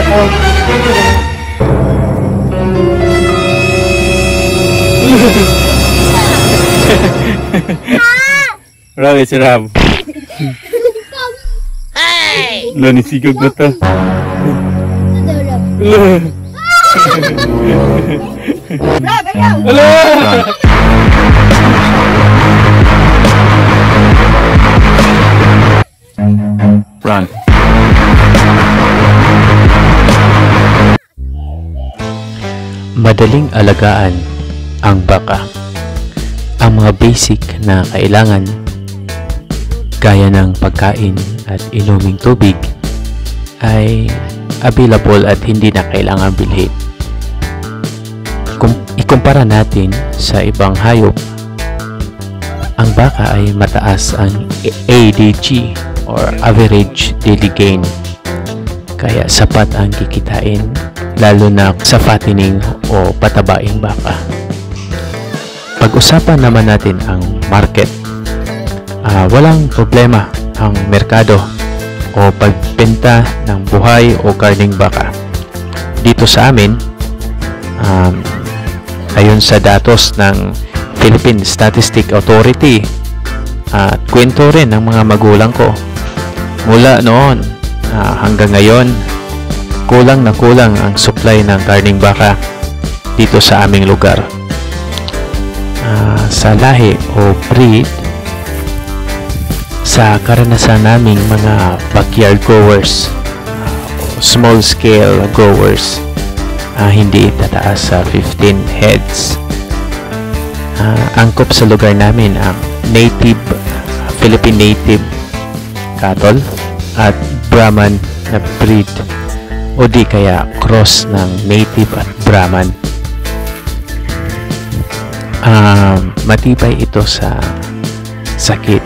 sekolah. Seram. Lo ni sigok mo. Lo. Lo. Madaling alagaan ang baka. Ang mga basic na kailangan gaya ng pagkain at inuming tubig ay available at hindi na kailangan bilhin. Kung ikumpara natin sa ibang hayop, ang baka ay mataas ang ADG or average daily gain. Kaya sapat ang kikitain lalo na sa fattening o patabaing baka. Pag-usapan naman natin ang market. Ah, walang problema ang merkado o pagbenta ng buhay o karning baka. Dito sa amin, um, ayon sa datos ng Philippine Statistic Authority at kwento rin ng mga magulang ko mula noon ah, hanggang ngayon kulang na kulang ang supply ng karning baka dito sa aming lugar. Ah, sa lahi o breed, sa karanasan naming mga backyard growers, ah, small scale growers, ah, hindi tataas sa 15 heads. Ah, angkop sa lugar namin ang native, Philippine native cattle at Brahman na breed o di kaya cross ng native at Brahman. Um, matibay ito sa sakit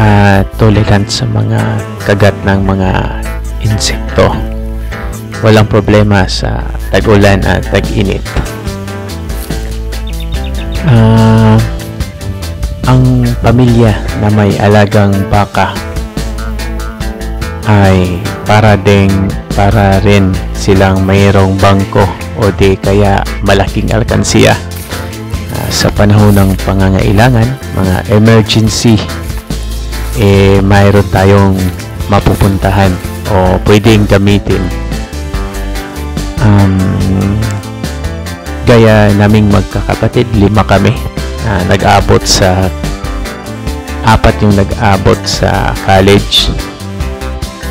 at tolerant sa mga kagat ng mga insekto. Walang problema sa tag-ulan at tag-init. Ah, ang pamilya na may alagang baka ay para ding para rin silang mayroong bangko o di kaya malaking alkansiya Ah, sa panahon ng pangangailangan, mga emergency eh mayroon tayong mapupuntahan o pwedeng gamitin. Um, gaya naming magkakapatid, lima kami na nag-abot sa apat yung nag-abot sa college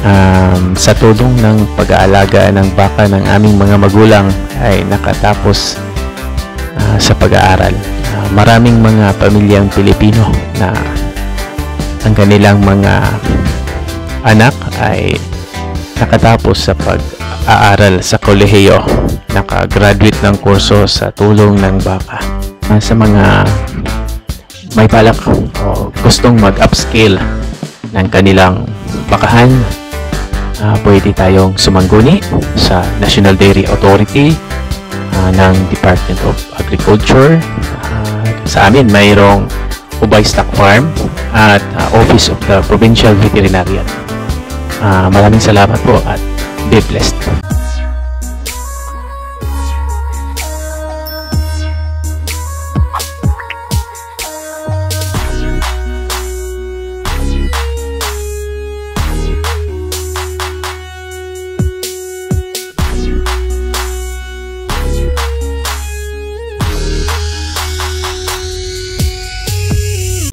um, sa tulong ng pag-aalaga ng baka ng aming mga magulang ay nakatapos ah, sa pag-aaral. Ah, maraming mga pamilyang Pilipino na ang kanilang mga anak ay nakatapos sa pag-aaral sa kolehiyo. Nakagraduate ng kurso sa tulong ng baka. Ah, sa mga may balak o gustong mag-upscale ng kanilang bakahan, ah, pwede tayong sumangguni sa National Dairy Authority ah, ng Department of Agriculture. Ah, sa amin, mayroong Ubay Stock Farm at ah, Office of the Provincial Veterinarian. Ah, maraming salamat po at be blessed.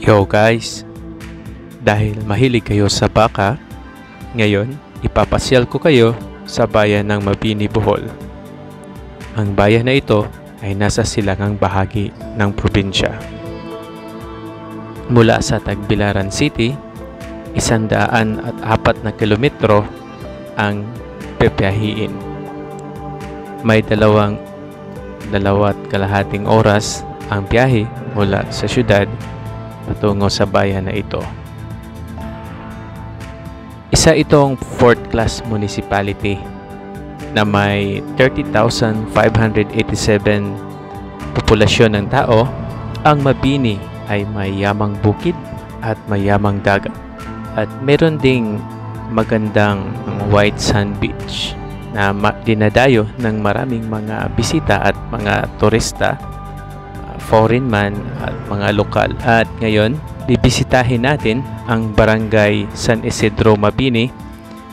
Yo guys, dahil mahilig kayo sa baka, ngayon ipapasyal ko kayo sa bayan ng Mabini, Bohol. Ang bayan na ito ay nasa silangang bahagi ng probinsya. Mula sa Tagbilaran City, isandaan at apat na kilometro ang pepiahiin. May dalawang dalawat kalahating oras ang biyahe mula sa syudad patungo sa bayan na ito. Isa itong fourth class municipality na may 30,587 populasyon ng tao. Ang Mabini ay may yamang bukid at mayamang dagat. At meron ding magandang white sand beach na dinadayo ng maraming mga bisita at mga turista foreign man at mga lokal. At ngayon, bibisitahin natin ang barangay San Isidro Mabini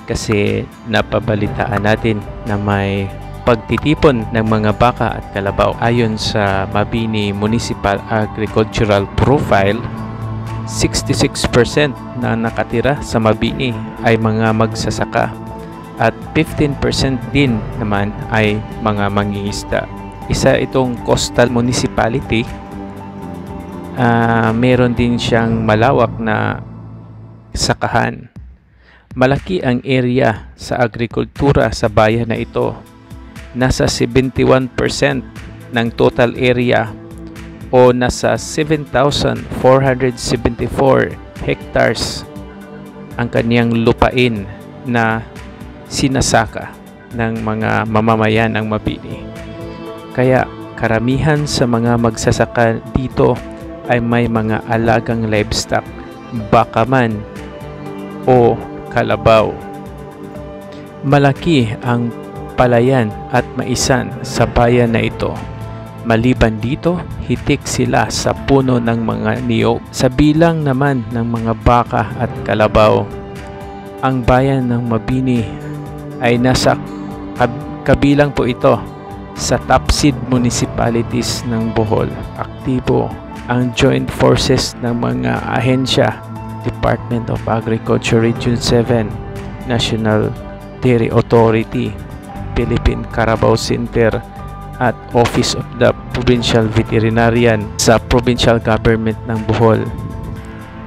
kasi napabalitaan natin na may pagtitipon ng mga baka at kalabaw. Ayon sa Mabini Municipal Agricultural Profile, 66% na nakatira sa Mabini ay mga magsasaka at 15% din naman ay mga mangingisda. Isa itong coastal municipality. Ah, meron din siyang malawak na sakahan. Malaki ang area sa agrikultura sa bayan na ito. Nasa 71% ng total area o nasa 7,474 hectares ang kaniyang lupain na sinasaka ng mga mamamayan ng Mabini. Kaya karamihan sa mga magsasaka dito ay may mga alagang livestock, baka man o kalabaw. Malaki ang palayan at maisan sa bayan na ito. Maliban dito, hitik sila sa puno ng mga niyog. Sa bilang naman ng mga baka at kalabaw, ang bayan ng Mabini ay nasa kab- kabilang po ito sa top seed municipalities ng Bohol. Aktibo ang joint forces ng mga ahensya Department of Agriculture Region 7, National Dairy Authority, Philippine Carabao Center at Office of the Provincial Veterinarian sa Provincial Government ng Bohol.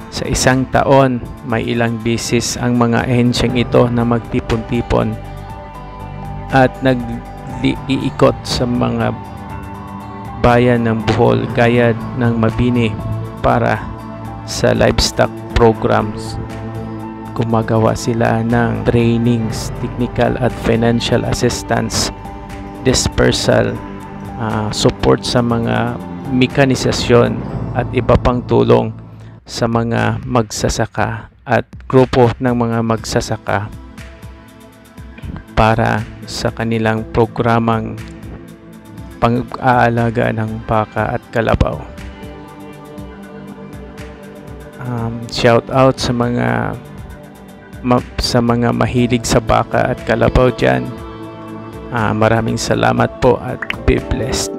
Sa isang taon, may ilang bisis ang mga ahensyang ito na magtipon-tipon at nag-iikot sa mga bayan ng Bohol gaya ng Mabini para sa livestock programs. Gumagawa sila ng trainings, technical at financial assistance, dispersal, ah, support sa mga mekanisasyon at iba pang tulong sa mga magsasaka at grupo ng mga magsasaka para sa kanilang programang pang-aalaga ng baka at kalabaw. Um, shout out sa mga ma- sa mga mahilig sa baka at kalabaw dyan. Ah, maraming salamat po at be blessed.